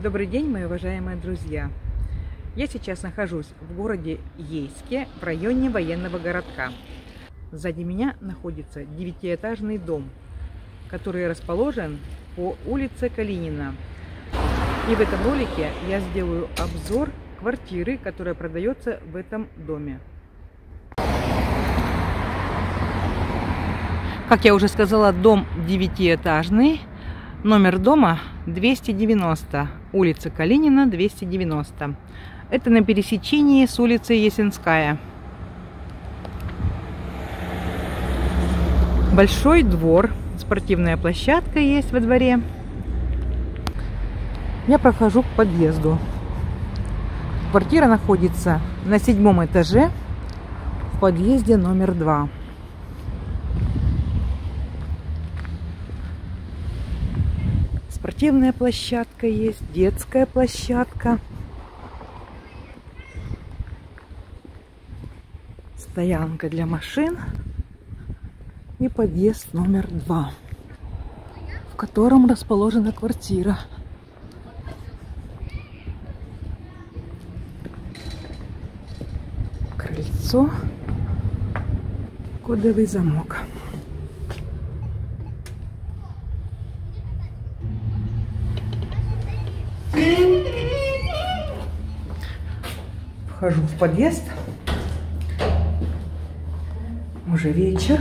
Добрый день, мои уважаемые друзья! Я сейчас нахожусь в городе Ейске, в районе военного городка. Сзади меня находится девятиэтажный дом, который расположен по улице Калинина. И в этом ролике я сделаю обзор квартиры, которая продается в этом доме. Как я уже сказала, дом девятиэтажный. Номер дома 290, улица Калинина, 290. Это на пересечении с улицей Есенская. Большой двор, спортивная площадка есть во дворе. Я прохожу к подъезду. Квартира находится на седьмом этаже в подъезде номер два. Спортивная площадка есть, детская площадка. Стоянка для машин. И подъезд номер два, в котором расположена квартира. Крыльцо. Кодовый замок. Вхожу в подъезд. Уже вечер.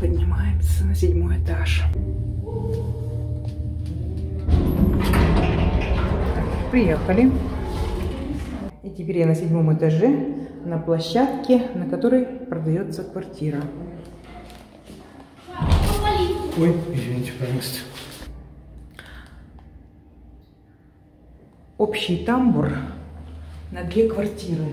Поднимаемся на седьмой этаж. Приехали. И теперь я на седьмом этаже, на площадке, на которой продается квартира. Ой, извините, пожалуйста. Общий тамбур на две квартиры.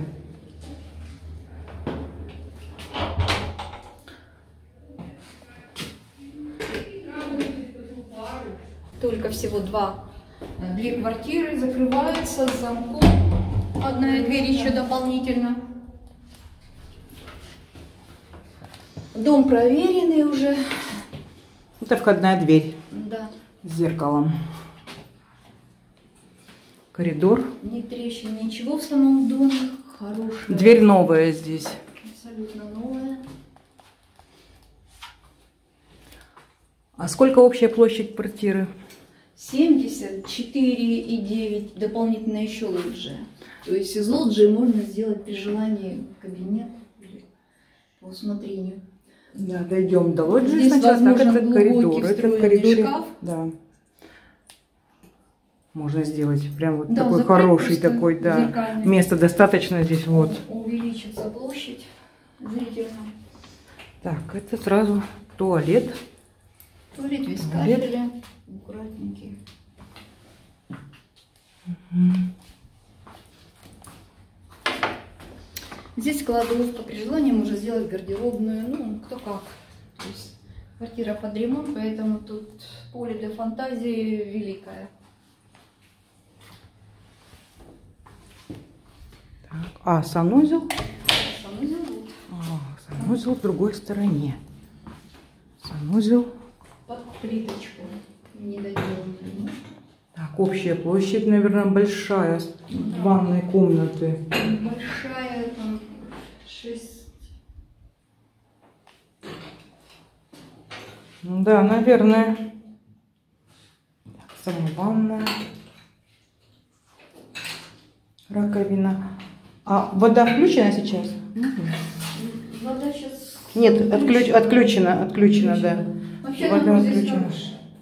Только всего два. Две квартиры закрываются с замком. Одна дверь еще дополнительно. Дом проверенный уже. Это входная дверь Да. с зеркалом. Коридор. Ни трещин, ничего в самом доме. Хорошая. Дверь новая здесь. Абсолютно новая. А сколько общая площадь квартиры? 74,9. Дополнительно еще лоджия. То есть из лоджии можно сделать при желании кабинет по усмотрению. Да, дойдем до лоджии Здесь, сначала. Так, возможно, это коридор. глубокий Это в встроенный коридоре. шкаф. Да. Можно сделать прям вот Да, такой хороший такой, да. зеркальный. Места достаточно здесь вот. Увеличится площадь зрительно. Так, это сразу туалет. Туалет весь Туалет. кафеля, аккуратненький. Здесь кладовка. При желании можно сделать гардеробную. Ну, кто как. То есть квартира под ремонт, поэтому тут поле для фантазии великое. Так, а санузел? Санузел вот А, санузел в другой стороне. Санузел. под плиточку. Недоделанную. Так, общая площадь, наверное, большая. с Ванной комнаты. Большая, там, 6 Ну Да, наверное. Так, сама ванная. Раковина. А вода включена сейчас? Вода сейчас... Нет, отключ, отключена, отключена, да. Вообще Вода отключена.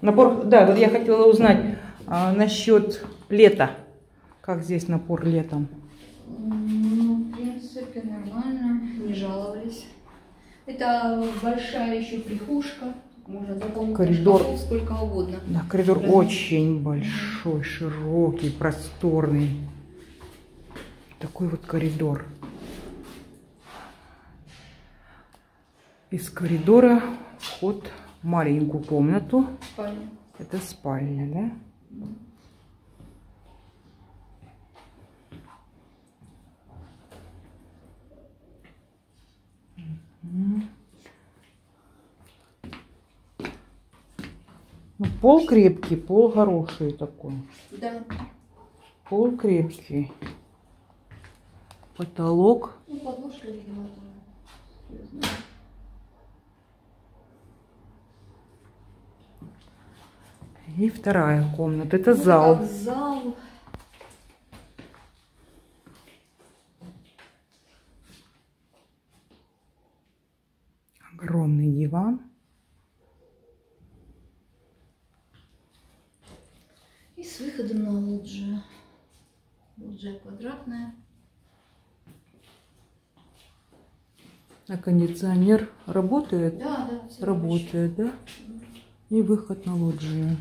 Напор, да, вот я хотела узнать а, насчет лета. Как здесь напор летом? Ну, в принципе, нормально, не жаловались. Это большая еще прихушка. Можно дополнительно Коридор. шкафов сколько угодно. Да, коридор Размер. очень большой, широкий, просторный. Такой вот коридор. Из коридора вход в маленькую комнату. Спальня. Это спальня, да? Ну, пол крепкий, пол хороший такой. Да. Пол крепкий. Потолок. Ну, подложка, видимо. И вторая комната. Это Ну, зал. как зал. Огромный диван. И с выходом на лоджию. Лоджия квадратная. А кондиционер работает? Да, да. Работает, да? И выход на лоджию.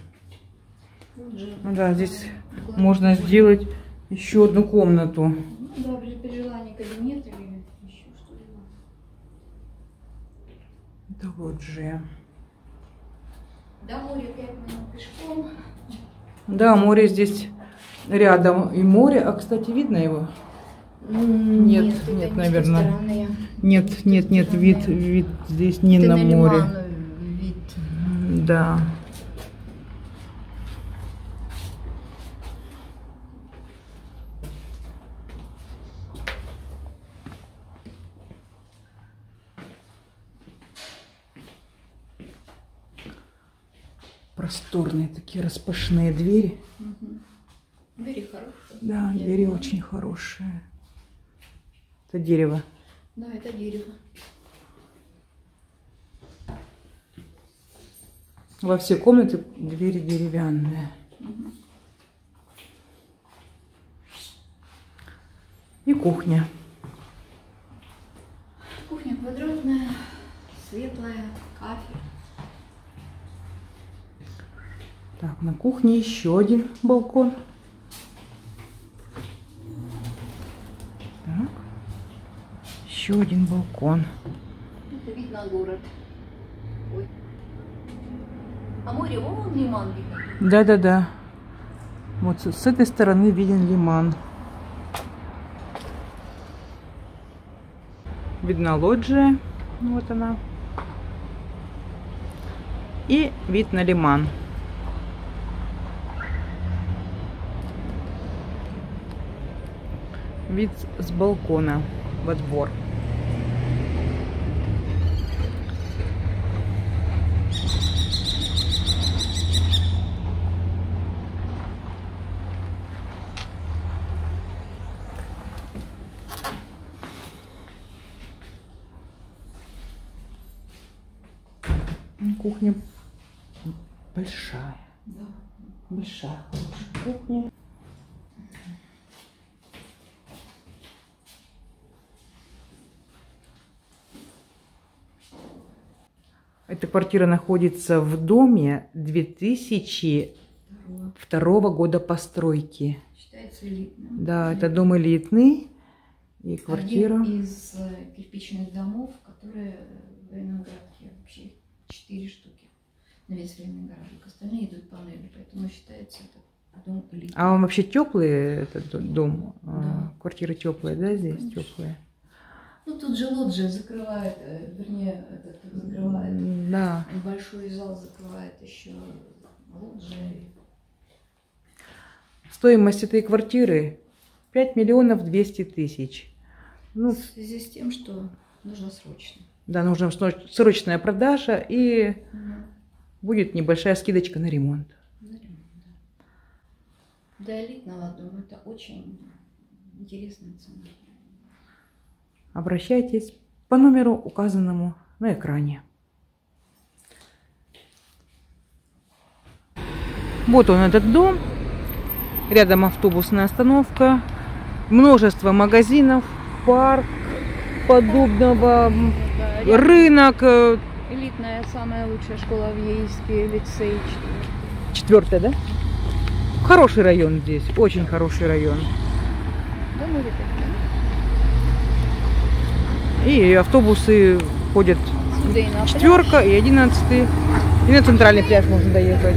хорошо. Лоджия. Ну да, здесь Угла. можно сделать еще одну комнату. Ну да, при, при желании кабинет или еще что-либо. Это лоджия. До моря 5 минут пешком. Да, море здесь рядом. И море, а, кстати, видно его? Нет, нет, не с той наверное. стороны. Нет, нет, нет, вид, вид здесь не Это на море. вид. Да. Просторные такие распашные двери. Мгм. Двери хорошие. Да, Я двери знаю. очень хорошие. Это дерево. Да, это дерево. Во все комнаты двери деревянные. И кухня. Кухня Так, на кухне еще один балкон. Так. Еще один балкон. Это вид на город. Ой. А море вон лиман видно. Да-да-да. Вот с с этой стороны виден лиман. Видна лоджия. Вот она. И вид на лиман. Вид с балкона во двор. Ну, Кухня большая. Да. Большая кухня. Эта квартира находится в доме 2002 Здорово. года постройки. Считается элитным. Да, это дом элитный. И квартира. Один из э, кирпичных домов, которые в Ленинградке вообще четыре штуки на весь Ленинградик. Остальные идут панели, поэтому считается это дом элитный. А он вообще теплый этот дом? А, Да. Квартира теплая, да, здесь Конечно. теплая? Ну тут же лоджия закрывает, э, вернее, этот закрывает. Да. Большой зал закрывает еще лоджия. Стоимость этой квартиры 5 миллионов 200 тысяч. Ну, В связи с тем, что нужно срочно. да, нужна срочная продажа и будет небольшая скидочка на ремонт. Да, да. Для элитного дома это очень интересная цена. Обращайтесь по номеру, указанному на экране. Вот он этот дом. Рядом автобусная остановка. Множество магазинов, парк подобного, рынок. э, Элитная, самая лучшая школа в Ейске, лицей. Четвертое, да? Хороший район здесь, очень хороший район. Да, И автобусы ходят четверка и одиннадцатый. И на центральный пляж можно доехать.